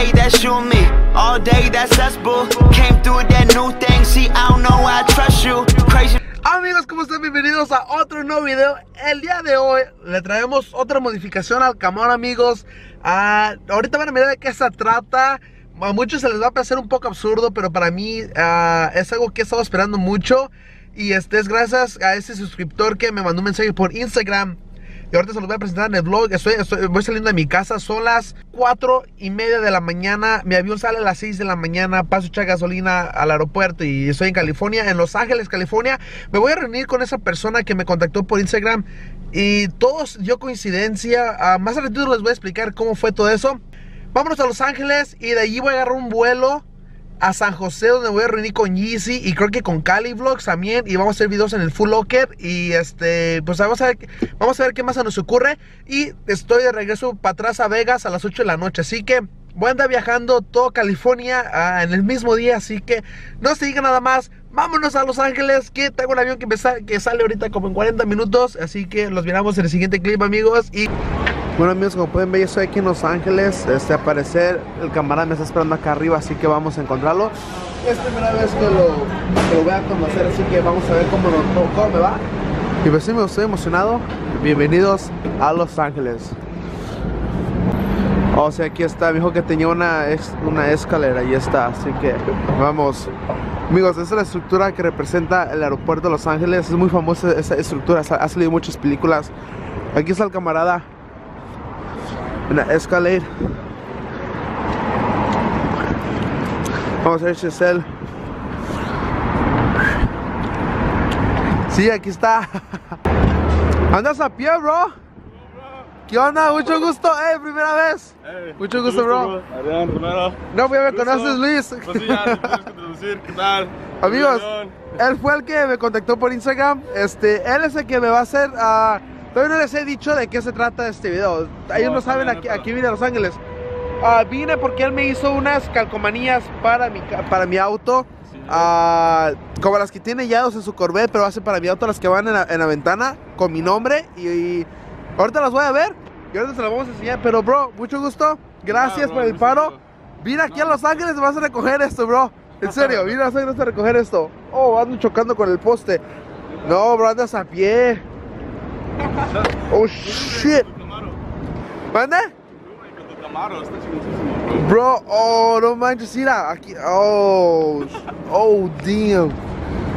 me. All day, that's. Came through that new thing. See, I don't know I trust you. Crazy. Amigos, ¿cómo están? Bienvenidos a otro nuevo video. El día de hoy le traemos otra modificación al Camón, amigos. Ah, ahorita van a mirar de qué se trata. A muchos se les va a parecer un poco absurdo, pero para mí ah, es algo que he estado esperando mucho. Y este es gracias a ese suscriptor que me mandó un mensaje por Instagram. Y ahorita se los voy a presentar en el vlog. Estoy, estoy- voy saliendo de mi casa. Son las 4 y media de la mañana. Mi avión sale a las 6 de la mañana. Paso echar gasolina al aeropuerto. Y estoy en California, en Los Ángeles, California. Me voy a reunir con esa persona que me contactó por Instagram. Y todos dio coincidencia. Ah, más ratito les voy a explicar cómo fue todo eso. Vámonos a Los Ángeles. Y de allí voy a agarrar un vuelo a San José donde voy a reunir con Yeezy y creo que con Cali Vlogs también y vamos a hacer videos en el Full Locker y este pues vamos a ver vamos a ver qué más se nos ocurre y estoy de regreso para atrás a Vegas a las 8 de la noche así que voy a andar viajando todo California ah, en el mismo día así que no se diga nada más vámonos a Los Ángeles que tengo un avión que, me sa- que sale ahorita como en 40 minutos así que los miramos en el siguiente clip amigos y bueno amigos, como pueden ver, yo estoy aquí en Los Ángeles. Este, al parecer, el camarada me está esperando acá arriba, así que vamos a encontrarlo. Es primera vez que lo, voy a conocer, así que vamos a ver cómo, cómo- cómo me va. Y pues sí, me estoy emocionado. Bienvenidos a Los Ángeles. O sea, aquí está, me dijo que tenía una, una escalera, y está, así que vamos. Amigos, esa es la estructura que representa el aeropuerto de Los Ángeles. Es muy famosa esa estructura, ha salido muchas películas. Aquí está el camarada una Escalade. Vamos a ver él. Sí, aquí está. ¿Andas a pie, bro? ¿Qué onda? Mucho gusto, eh, primera vez. Hey, Mucho gusto, bro. Adrián Romero. No, pues ya me conoces, Luis. Pues sí, ya, que introducir, ¿qué tal? Amigos, él fue el que me contactó por Instagram. Este, él es el que me va a hacer. ah, todavía no les he dicho de qué se trata este video. Ellos no, No, saben aquí, aquí vine a Los Ángeles. Ah, vine porque él me hizo unas calcomanías para mi, para mi auto. Ah, como las que tiene Yados en su Corvette, pero hace para mi auto las que van en la, en la ventana con mi nombre. Y, y ahorita las voy a ver. Y ahorita se las vamos a enseñar. Pero, bro, mucho gusto. Gracias Ah, bro, por el paro. Vine aquí a. Los Ángeles vas a recoger esto, bro. En serio, vine a Los Ángeles a recoger esto. Oh, ando chocando con el poste. No, bro, andas a pie. Oh, shit. ¿Mande? Bro. Oh, no manches, mira, aquí, oh, oh, damn.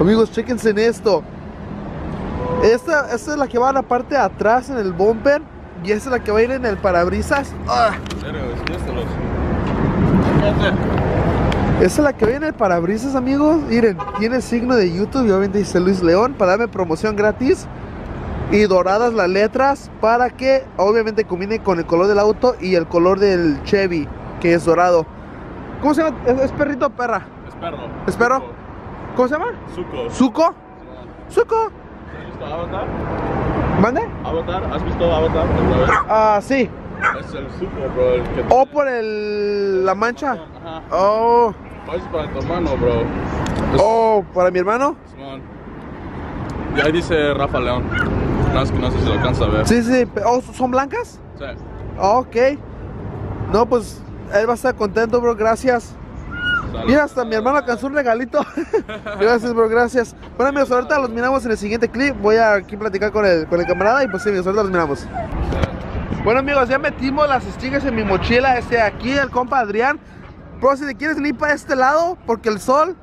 Amigos, chéquense en esto. Esta, esta es la que va en la parte de atrás en el bumper y esta es la que va a ir en el parabrisas. Ah, esta es la que va en el parabrisas, amigos. Miren, tiene signo de YouTube y obviamente dice Luis León para darme promoción gratis. Y doradas las letras para que obviamente combine con el color del auto y el color del Chevy, que es dorado. ¿Cómo se llama? ¿Es, es perrito o perra? Es perro. ¿Es perro? ¿Cómo se llama? Suco. ¿Suco? ¿Suco? ¿Mande? ¿Avatar? ¿Has visto Avatar? ¿Alguna vez? Ah, sí. Es el Suco, bro. El que ¿O por el, la mancha? Ajá. Oh, Es para tu hermano, bro. Es- oh, para mi hermano. Y ahí dice Rafa León. No sé si lo alcanza a ver. Sí, sí. Oh, ¿son blancas? Sí. Oh, ok. No, pues él va a estar contento, bro. Gracias. Mira, hasta mi hermano alcanzó un regalito. gracias, bro, gracias. Bueno, amigos, ahorita los miramos en el siguiente clip. Voy a aquí platicar con el, con el camarada y pues sí, amigos, ahorita los miramos. Bueno, amigos, ya metimos las stickers en mi mochila. Este aquí, el compa Adrián. Bro, si te quieres venir para este lado, porque el sol.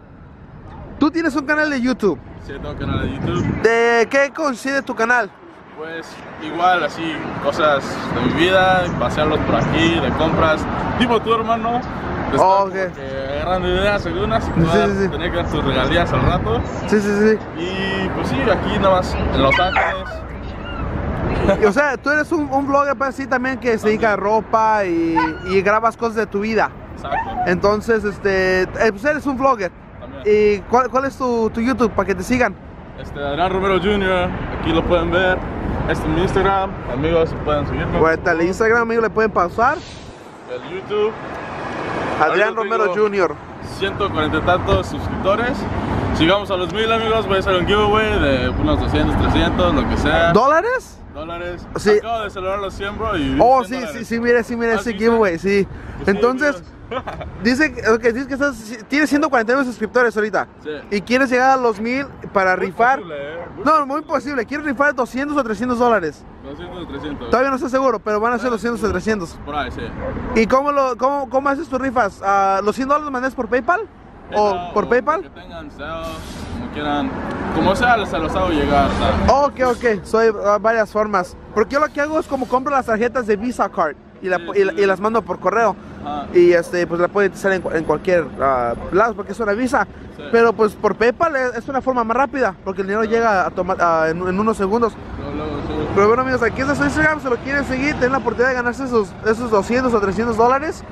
Tú tienes un canal de YouTube. Sí, tengo canal de YouTube. ¿De qué consiste tu canal? Pues igual, así, cosas de mi vida, pasearlos por aquí, de compras. Tipo tu hermano. Estar Oh, como ok. que agarrando ideas algunas y Sí, todas, sí, sí. tener que dar tus regalías al rato. Sí, sí, sí. Y pues sí, aquí nada más en Los Ángeles. O sea, tú eres un, un blogger pues, así también que se dedica a ropa y, y grabas cosas de tu vida. Exacto. Entonces, este, eh, pues eres un vlogger. También. ¿Y cuál, cuál es tu, tu YouTube para que te sigan? Este, Adrián Romero Jr., aquí lo pueden ver. Este es mi Instagram, amigos, pueden seguirme. Bueno, el Instagram, amigo, le pueden pausar. El YouTube, Adrián Romero Jr. 140 y tantos suscriptores. Si llegamos a los mil amigos, voy a hacer un giveaway de unos 200, 300, lo que sea. ¿Dólares? dólares. Sí. Acabo de celebrar los 100, bro. Y Oh, 100 sí, dólares. sí, sí, mire, sí, mire ¿Has ese giveaway, sí. Entonces. Dice, que- ok, dice que estás, tienes 149 suscriptores ahorita. Sí. Y quieres llegar a los 1000 para rifar. Posible, eh. No, muy posible. Quieres rifar 200 o 300 dólares. 200 300. Todavía no estoy seguro, pero van a ser 200 o 300. Por ahí, sí. ¿Y cómo, lo, cómo, cómo haces tus rifas? Ah, ¿Los 100 dólares los mandas por PayPal? ¿O por PayPal? Que tengan Zelle, como quieran. Como sea, se los hago llegar. ¿sabes? Ok, ok, soy ah, varias formas. Porque yo lo que hago es como compro las tarjetas de Visa Card y, la- y la- y las mando por correo. Ajá. Y este, pues la pueden hacer en, en cualquier ah, lado porque es una Visa. Sí. Pero pues por PayPal es, es una forma más rápida porque el dinero llega a tomar ah, en, en unos segundos. Sí. Pero bueno amigos, aquí está su Instagram, se lo quieren seguir, tienen la oportunidad de ganarse esos, esos 200 o 300 dólares.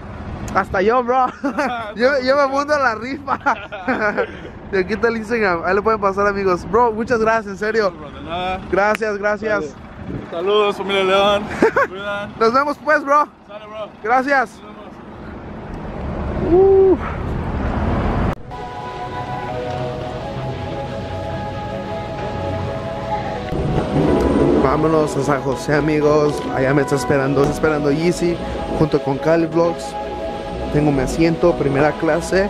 Hasta yo, bro. yo, yo me mundo a la rifa. y aquí está el Instagram, ahí lo pueden pasar amigos. Bro, muchas gracias, en serio. Gracias, gracias. Saludos, familia León. Nos vemos pues, bro. Sale, bro. Gracias. Nos vemos. Uh. Vámonos a San José, amigos. Allá me está esperando, está esperando Yeezy junto con Cali Vlogs. Tengo mi asiento, primera clase.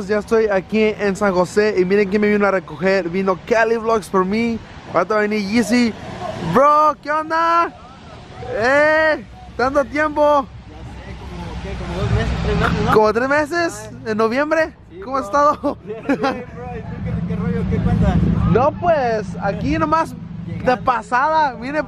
Amigos, ya estoy aquí en San José y miren quién me vino a recoger. Vino Cali Vlogs por mí. Ahorita va a venir Yeezy. Bro, ¿qué onda? Eh, tanto tiempo. ¿Qué? Como dos meses, tres meses, ¿no? Como tres meses, en noviembre. Sí, ¿Cómo has estado? Bien, bien, bro. ¿Y tú qué, qué rollo? ¿Qué cuentas? No, pues aquí nomás de Llegando. pasada. Mire,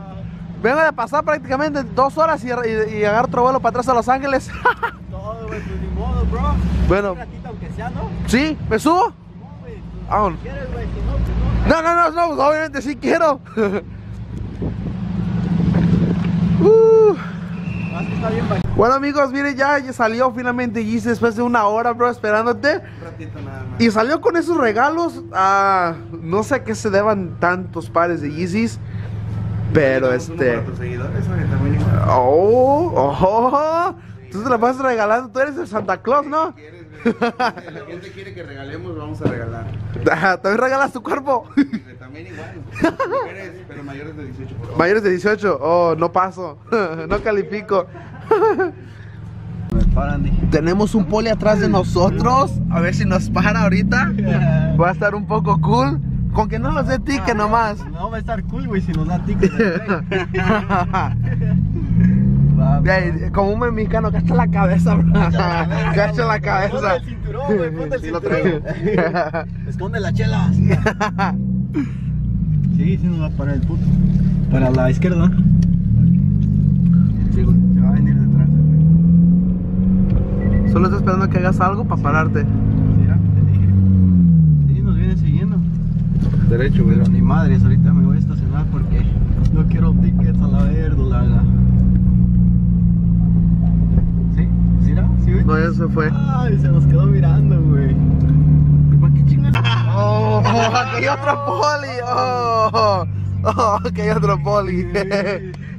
vengo de pasar prácticamente dos horas y, y, y agarro otro vuelo para atrás a Los Ángeles. Todo, güey, pues ni modo, bro. Bueno. Un ratito, aunque sea, ¿no? ¿Sí? ¿Me subo? No, güey. Si quieres, güey. Si no, pues no. No, no, no, no, obviamente sí quiero. Uh. Bueno amigos, miren ya, ya salió finalmente Yeezy después de una hora, bro, esperándote. Un ratito nada más. Y salió con esos regalos. ah, no sé a qué se deban tantos pares de Yeezys. Pero este. Oh, oh, tú te la vas regalando. Tú eres el Santa Claus, ¿no? La gente quiere que regalemos, vamos a regalar. También regalas tu cuerpo. También igual. Mujeres, pero mayores de 18 por favor. Mayores de 18. Oh, no paso. No califico. Tenemos un poli atrás de nosotros. A ver si nos para ahorita. Va a estar un poco cool. Con que no nos dé ticket nomás. No va a estar cool, güey, si nos da ahí, Como un mexicano, gacha la cabeza, bro. Gacha la Ponte cabeza. el cinturón, güey, ponte el cinturón. Esconde las chelas. Sí, sí nos va a parar el puto. Para la izquierda. Sí, güey, se va a venir detrás. Solo estoy esperando que hagas algo para pararte. Mira, te dije. Sí, nos viene siguiendo. Derecho, Pero ni madres, ahorita me voy a estacionar porque no quiero tickets a la verdolaga. ¿Sí? ¿Sí, no? ¿Sí, güey? No, ya se fue. Ay, se nos quedó mirando, güey. ¿Para qué chingas? Oh, aquí hay otro poli. Oh, oh, aquí hay otro poli.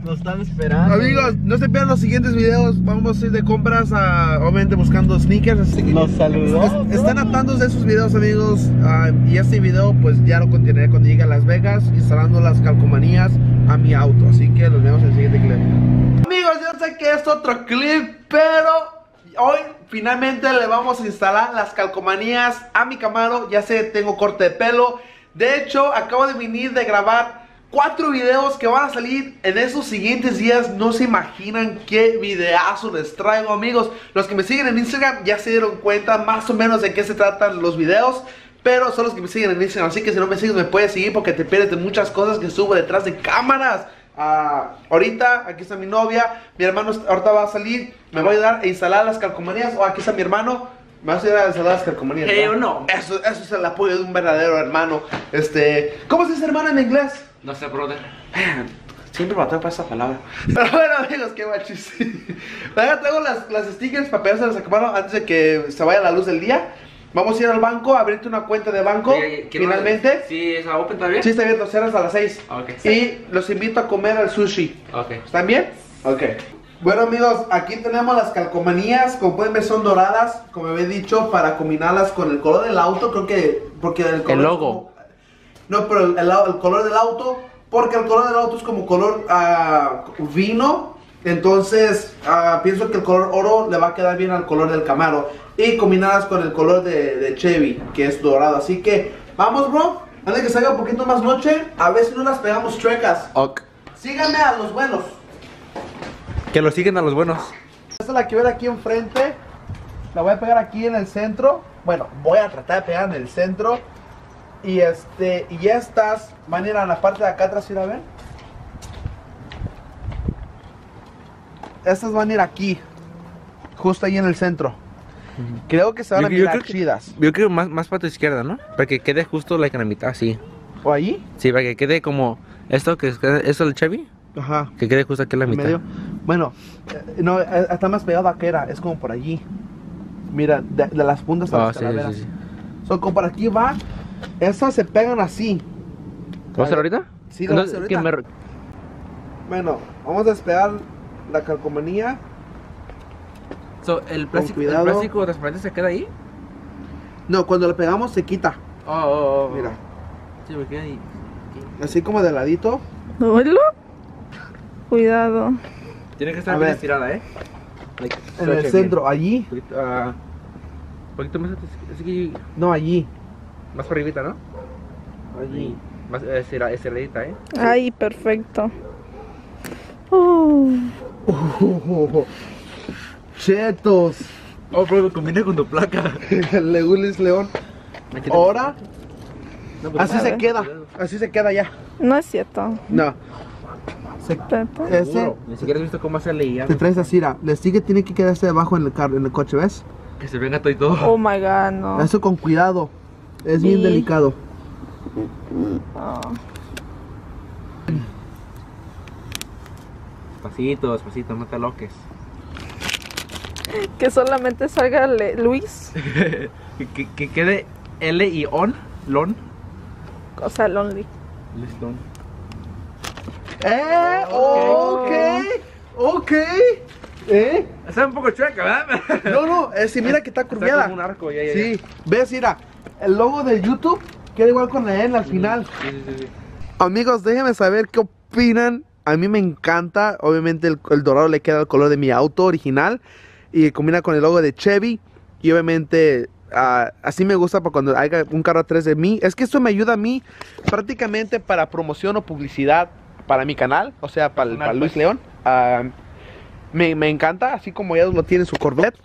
Nos están esperando. Amigos, no se pierdan los siguientes videos. Vamos a ir de compras, a, obviamente buscando sneakers. Así que Nos saludó. es- están atentos de esos videos, amigos. Ah, y este video, pues ya lo continuaré cuando llegue a Las Vegas, instalando las calcomanías a mi auto. Así que nos vemos en el siguiente clip. Amigos, yo sé que es otro clip, pero hoy finalmente le vamos a instalar las calcomanías a mi Camaro. Ya sé, tengo corte de pelo. De hecho, acabo de venir de grabar cuatro videos que van a salir en esos siguientes días. No se imaginan qué videazo les traigo, amigos. Los que me siguen en Instagram ya se dieron cuenta más o menos de qué se tratan los videos. Pero son los que me siguen en Instagram. Así que si no me sigues, me puedes seguir porque te pierdes de muchas cosas que subo detrás de cámaras. Ah, ahorita, aquí está mi novia. Mi hermano ahorita va a salir. Me va a ayudar a instalar las calcomanías. O aquí está mi hermano. Me va a ayudar a instalar las calcomanías. Hey, ¿verdad? o no. Eso, eso es el apoyo de un verdadero hermano. Este, ¿cómo se dice hermano en inglés? No sé, brother. Siempre bateo para esa palabra. Pero bueno, amigos, qué machis. Acá traigo las, las stickers para pegárselas a Camaro antes de que se vaya la luz del día. Vamos a ir al banco, a abrirte una cuenta de banco. ¿quién no- finalmente. Sí, ¿es open todavía? Sí, está abierto, cierras a las 6. Ok. Y los invito a comer al sushi. Ok. ¿Están bien? Ok. Bueno amigos, aquí tenemos las calcomanías, como pueden ver son doradas, como había dicho, para combinarlas con el color del auto, creo que, porque el color... es logo. No, pero el, el- el color del auto, porque el color del auto es como color ah, vino, entonces ah, pienso que el color oro le va a quedar bien al color del Camaro, y combinadas con el color de, de Chevy, que es dorado, así que, vamos bro, antes de que salga un poquito más noche, a ver si no las pegamos chuecas. Ok. Síganme a los buenos. Que lo siguen a los buenos. Esta es la que ven aquí enfrente. La voy a pegar aquí en el centro. Bueno, voy a tratar de pegar en el centro. Y este, y estas van a ir a la parte de acá atrás, ¿sí la ven? Estas van a ir aquí. Justo ahí en el centro. Creo que se van a mirar chidas. yo creo más, más para tu izquierda, ¿no? Para que quede justo like, en la mitad, sí. ¿O ahí? Sí, para que quede como esto que es el Chevy, Ajá. que quede justo aquí en la mitad. medio. Bueno, eh, no, eh, está más pegado a que era. Es como por allí. Mira, de, de las puntas a Ah, las sí, sí, sí. So, como por aquí va, esas se pegan así. ¿Vamos a hacer ahorita? Sí, lo vamos a Entonces, hacer que ahorita. me- Bueno, vamos a despegar la calcomanía. So, el plástico, el plástico transparente se queda ahí. No, cuando le pegamos se quita. Oh, oh, oh. Mira, Sí, me queda ahí. así como de ladito. ¿Oílo? Cuidado. Tiene que A estar bien ver. estirada, ¿eh? Like, En el it bien. centro, allí. Un poquito, ah, un poquito más, así que No, allí. Más arribita, ¿no? Allí. Más eh, estiradita, ¿eh? Ay, perfecto. Uh, Chetos. Oh, bro, combina con tu placa. Legulis León. Ahora, No, pues, así se ver. queda. Así se queda ya. no es cierto. No. Se- ese. Ni siquiera has visto cómo se leía. te traes así, mira. Le sigue, tiene que quedarse debajo en el carro, en el coche, ¿ves? Que se venga todo y todo. Oh my god, no. Eso con cuidado. Es bien Sí. delicado. Oh. Despacito, despacito, no te loques. Que solamente salga Le- Luis. que, que- que quede L y on, lon. O sea, Lonely. Listón. ¡Eh! Ok. Ok. ¿Eh? Está un poco chueca, ¿verdad? No, no, es, sí, mira que está Está curviada. como un arco, ya, ya, Sí, ves, mira, el logo de YouTube queda igual con la N al final. Sí, sí, sí, sí. Amigos, déjenme saber qué opinan. A mí me encanta, obviamente el, el dorado le queda el color de mi auto original y combina con el logo de Chevy y obviamente ah, así me gusta para cuando haya un carro atrás de mí. Es que esto me ayuda a mí prácticamente para promoción o publicidad para mi canal, o sea, para Luis pues. León. Ah, me, me encanta, así como ya lo tiene su Corvette.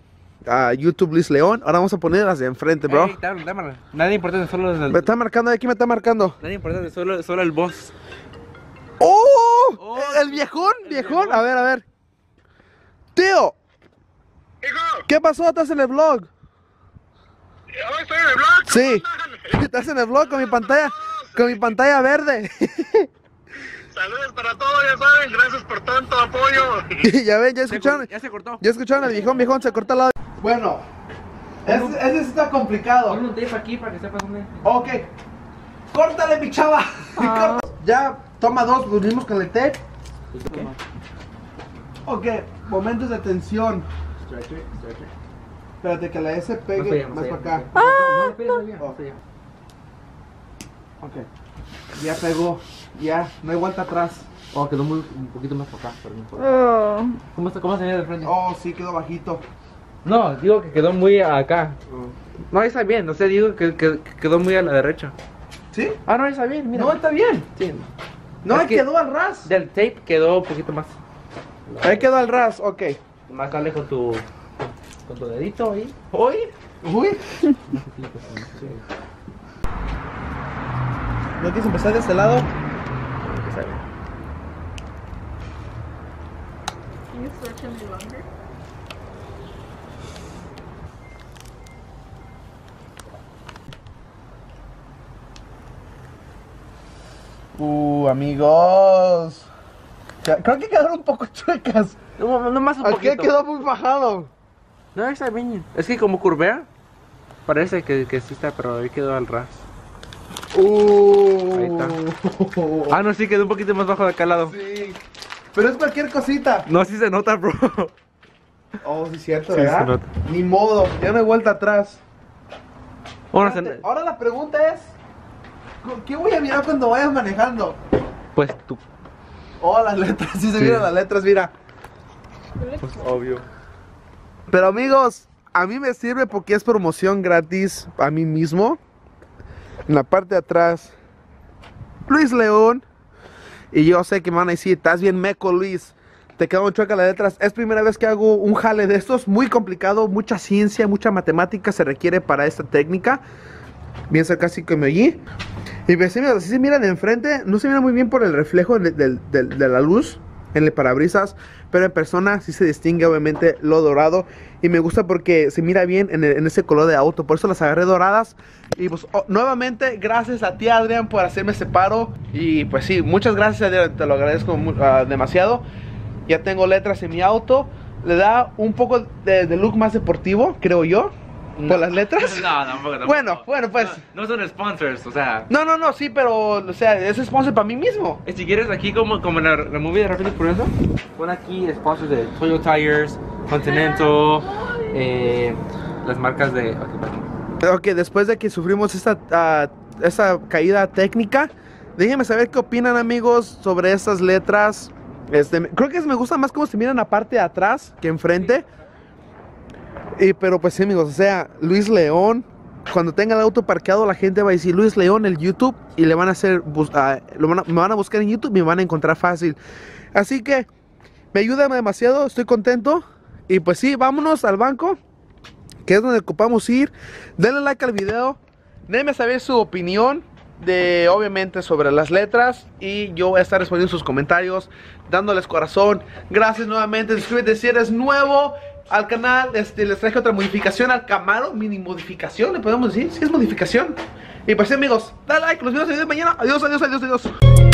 Ah, YouTube Luis León. Ahora vamos a ponerlas de enfrente, bro. Ey, dámela, dámela. Nada importante, solo el, Me está marcando, aquí me está marcando. Nada importante, solo, solo el boss. ¡Oh! Oh, el viejón, el viejón. viejón. A ver, a ver. Tío. ¿Qué pasó? ¿Estás en el vlog? Hoy estoy en el blog. Sí. Estás en el vlog con mi pantalla, con mi pantalla verde. Saludos para todos, ya saben. Gracias por tanto apoyo. ya ven, ya Se escucharon. Ya se cortó. Ya escucharon al viejón, viejón, se cortó la. Bueno, ese, sí está complicado. Pon un tape aquí para que sepas dónde. Ok. Córtale, mi chava. Ah. Ya, toma dos, los mismos con el tape. Ok, momentos de tensión. Espérate que la S pegue más para acá. No pegues allá. Oh. Ok. Ya pegó. Ya, no hay vuelta atrás. Oh, quedó muy, un poquito más para acá, pero no importa. Oh. ¿Cómo, está, ¿Cómo se ve de frente? Oh, sí, quedó bajito. No, digo que quedó muy acá. No, ahí está bien. O sea, digo que, que- que quedó muy a la derecha. ¿Sí? Ah, no, ahí está bien, mira. No, está bien. Sí. No, Es ahí que- quedó al ras. Del tape quedó un poquito más. Ahí quedó al ras, ok. Más dale con tu, con tu dedito ahí. Uy. Uy. ¿No quieres empezar de este lado? Can you stretch any longer? Amigos. Creo que quedaron un poco chuecas. No, no más un Aquí poquito. quedó muy bajado. No, está bien. Es que como curvea, parece que, que sí está, pero ahí quedó al ras. Uh. Ahí Ah, no, sí quedó un poquito más bajo de acá al lado. Sí. Pero es cualquier cosita. No, sí se nota, bro. Oh, sí, cierto, Sí, ¿verdad? se nota. Ni modo, ya no hay vuelta atrás. Espérate, se- Ahora la pregunta es: ¿con ¿qué voy a mirar cuando vayas manejando? Pues tú. Oh, las letras, sí se Sí. miran las letras, mira. Pues obvio. Pero amigos, a mí me sirve porque es promoción gratis a mí mismo. En la parte de atrás, Luis León. Y yo sé que me van a decir, estás bien meco, Luis. Te quedaron chuecas las letras. Es primera vez que hago un jale de estos. Muy complicado, mucha ciencia, mucha matemática se requiere para esta técnica. Bien así que me oí. Y pues sí, mira, sí se miran de enfrente. No se mira muy bien por el reflejo de, del- del- de la luz en el parabrisas. Pero en persona sí se distingue obviamente lo dorado. Y me gusta porque se mira bien en, el- en ese color de auto. Por eso las agarré doradas. Y pues oh, nuevamente gracias a ti Adrián por hacerme ese paro. Y pues sí, muchas gracias Adrián. Te lo agradezco ah, demasiado. Ya tengo letras en mi auto. Le da un poco de, de look más deportivo, creo yo. Por las letras. No, tampoco, tampoco. Bueno, bueno, pues. No, no son sponsors, o sea. No, no, no, sí, pero, o sea, es sponsor para mí mismo. Y Si quieres aquí como, como en la, la movie de Rápido y Furioso, pon aquí sponsors de Toyo Tires, Continental, eh, las marcas de... ok, para aquí. Ok, después de que sufrimos esta, ah, esta caída técnica, déjenme saber qué opinan, amigos, sobre estas letras. Este, creo que me gusta más cómo se miran la parte de atrás que enfrente. Y, pero pues sí, amigos, o sea, Luis León, cuando tenga el auto parqueado, la gente va a decir Luis León, el YouTube, y le van a hacer, ah, me van a buscar en YouTube y me van a encontrar fácil. Así que me ayuda demasiado, estoy contento. Y pues sí, vámonos al banco que es donde ocupamos ir. Denle like al video. Déjenme saber su opinión de obviamente sobre las letras y yo voy a estar respondiendo sus comentarios, dándoles corazón. Gracias nuevamente. Suscríbete si eres nuevo al canal. Este, les traje otra modificación al Camaro, mini modificación, le podemos decir, si es modificación. Y pues sí, amigos, dale like, los vemos el de mañana. Adiós, adiós, adiós, adiós.